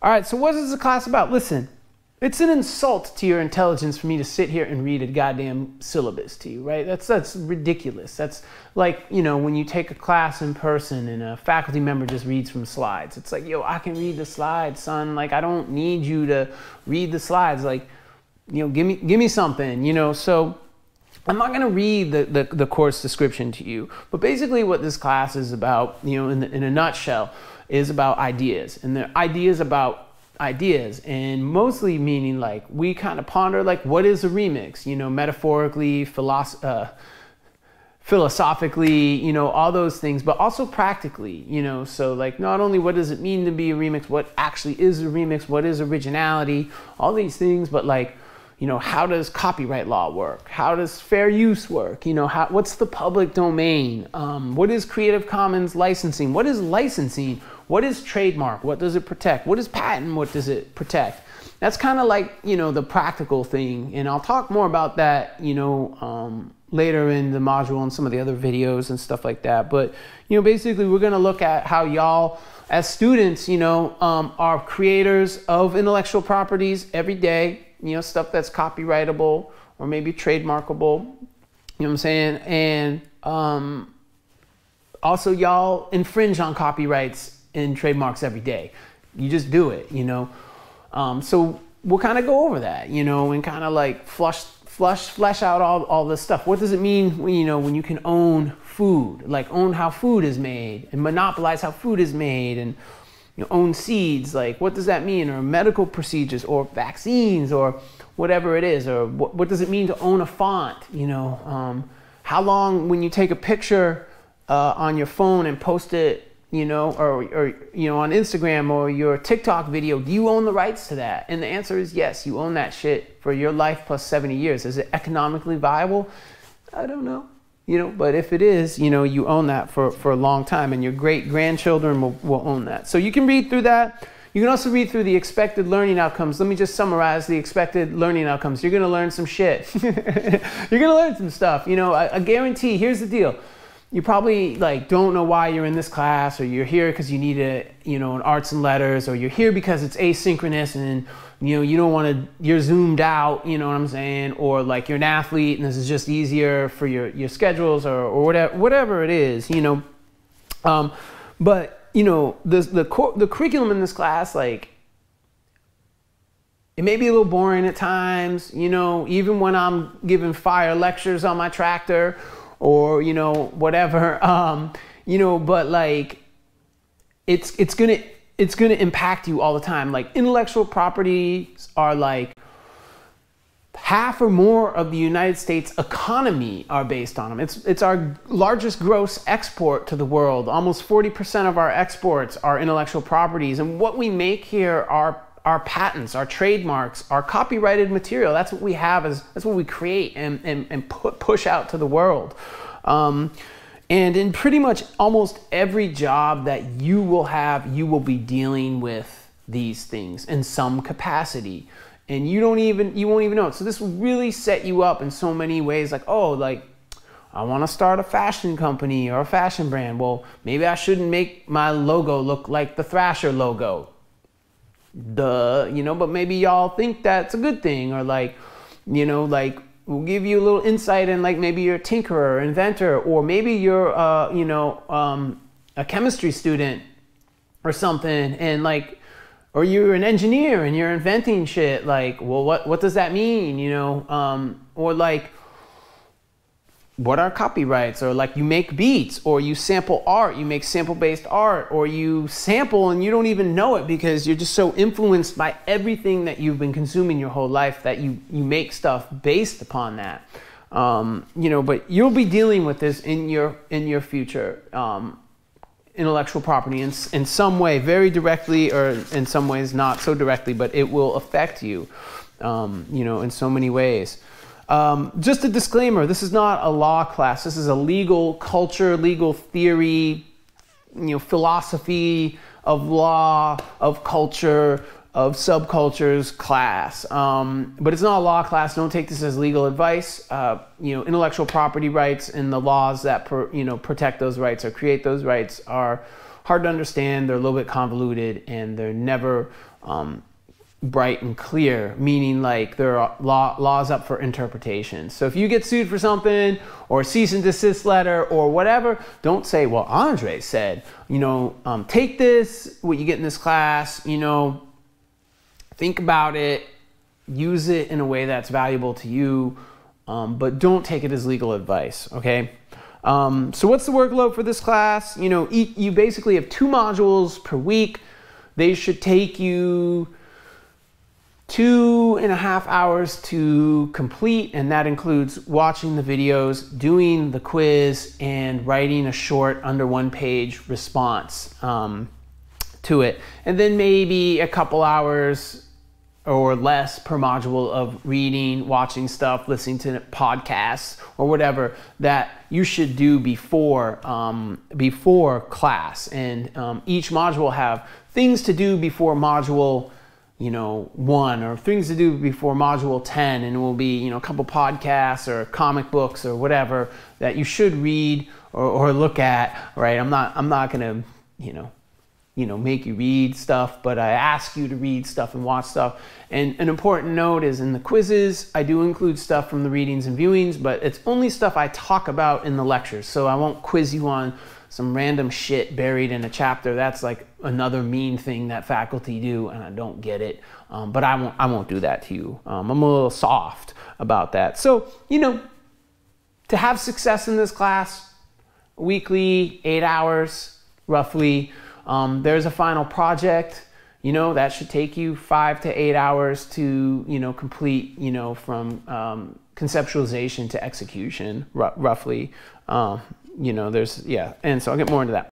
All right, so what is the class about? Listen, it's an insult to your intelligence for me to sit here and read a goddamn syllabus to you, right? That's that's ridiculous. That's like, you know, when you take a class in person and a faculty member just reads from slides. It's like, yo, I can read the slides, son. Like I don't need you to read the slides. Like, you know, give me give me something, you know. So I'm not going to read the, the, the, course description to you, but basically what this class is about, you know, in, the, in a nutshell, is about ideas and the ideas about ideas and mostly meaning like we kind of ponder like what is a remix you know metaphorically philosoph- uh, philosophically you know all those things but also practically you know so like not only what does it mean to be a remix what actually is a remix what is originality all these things but like you know how does copyright law work? How does fair use work? You know how, what's the public domain? Um, what is creative commons licensing? What is licensing? What is trademark? What does it protect? What is patent? What does it protect? That's kind of like you know the practical thing and i'll talk more about that you know um, later in the module and some of the other videos and stuff like that but you know basically we're going to look at how y'all as students you know um, are creators of intellectual properties every day you know, stuff that's copyrightable or maybe trademarkable. You know what I'm saying? And um, also, y'all infringe on copyrights and trademarks every day. You just do it, you know. Um, so we'll kind of go over that, you know, and kind of like flush, flush, flesh out all, all this stuff. What does it mean, when, you know, when you can own food, like own how food is made and monopolize how food is made and you know, own seeds, like what does that mean? Or medical procedures or vaccines or whatever it is, or what, what does it mean to own a font? You know, um, how long when you take a picture uh, on your phone and post it, you know, or, or, you know, on Instagram or your TikTok video, do you own the rights to that? And the answer is yes, you own that shit for your life plus 70 years. Is it economically viable? I don't know you know but if it is you know you own that for, for a long time and your great grandchildren will, will own that. So you can read through that. You can also read through the expected learning outcomes. Let me just summarize the expected learning outcomes. You're going to learn some shit. You're going to learn some stuff. You know I, I guarantee here's the deal you probably like don't know why you're in this class or you're here because you need a you know an arts and letters or you're here because it's asynchronous and you know, you don't want to, you're zoomed out, you know what I'm saying? Or like you're an athlete and this is just easier for your, your schedules or, or whatever, whatever it is, you know. Um, but, you know, the, the, the curriculum in this class, like, it may be a little boring at times, you know, even when I'm giving fire lectures on my tractor or, you know, whatever, um, you know, but like, it's, it's gonna, it's to impact you all the time. Like intellectual properties are like half or more of the United States economy are based on them. It's, it's our largest gross export to the world. Almost 40% of our exports are intellectual properties. And what we make here are our patents, our trademarks, our copyrighted material. That's what we have, as, that's what we create and, and, and put, push out to the world. Um, and in pretty much almost every job that you will have, you will be dealing with these things in some capacity. And you don't even you won't even know. So this will really set you up in so many ways like, oh, like I want to start a fashion company or a fashion brand. Well, maybe I shouldn't make my logo look like the Thrasher logo. Duh, you know, but maybe y'all think that's a good thing or like, you know, like we'll give you a little insight in like maybe you're a tinkerer, inventor, or maybe you're uh, you know um, a chemistry student or something, and like or you're an engineer and you're inventing shit. Like, well, what what does that mean? You know, um, or like what are copyrights? Or like you make beats or you sample art you make sample based art or you sample and you don't even know it because you're just so influenced by everything that you've been consuming your whole life that you you make stuff based upon that. Um, you know but you'll be dealing with this in your in your future um, intellectual property in, in some way very directly or in some ways not so directly but it will affect you um, you know in so many ways um, just a disclaimer this is not a law class, this is a legal culture, legal theory, you know, philosophy of law, of culture, of subcultures class. Um, but it's not a law class. Don't take this as legal advice. Uh, you know, intellectual property rights and the laws that per, you know protect those rights or create those rights are hard to understand, they're a little bit convoluted, and they're never um, bright and clear, meaning like there are law, laws up for interpretation. So if you get sued for something or a cease and desist letter or whatever, don't say, well, Andre said, you know, um, take this, what you get in this class, you know, think about it, use it in a way that's valuable to you, um, but don't take it as legal advice, okay? Um, so what's the workload for this class? You know, you basically have two modules per week. They should take you two and a half hours to complete, and that includes watching the videos, doing the quiz, and writing a short under one page response um, to it. And then maybe a couple hours or less per module of reading, watching stuff, listening to podcasts, or whatever that you should do before um, before class. And um, each module will have things to do before module you know, one or things to do before module 10 and it will be, you know, a couple podcasts or comic books or whatever that you should read or, or look at, right? I'm not, I'm not to, you know, you know, make you read stuff, but I ask you to read stuff and watch stuff. And an important note is in the quizzes, I do include stuff from the readings and viewings, but it's only stuff I talk about in the lectures. So I won't quiz you on some random shit buried in a chapter. That's like another mean thing that faculty do, and I don't get it. Um, but I won't, I won't do that to you. Um, I'm a little soft about that. So, you know, to have success in this class, weekly, eight hours roughly, um, there's a final project. You know, that should take you five to eight hours to, you know, complete, you know, from um, conceptualization to execution, roughly. Um, you know, there's, yeah. And so I'll get more into that.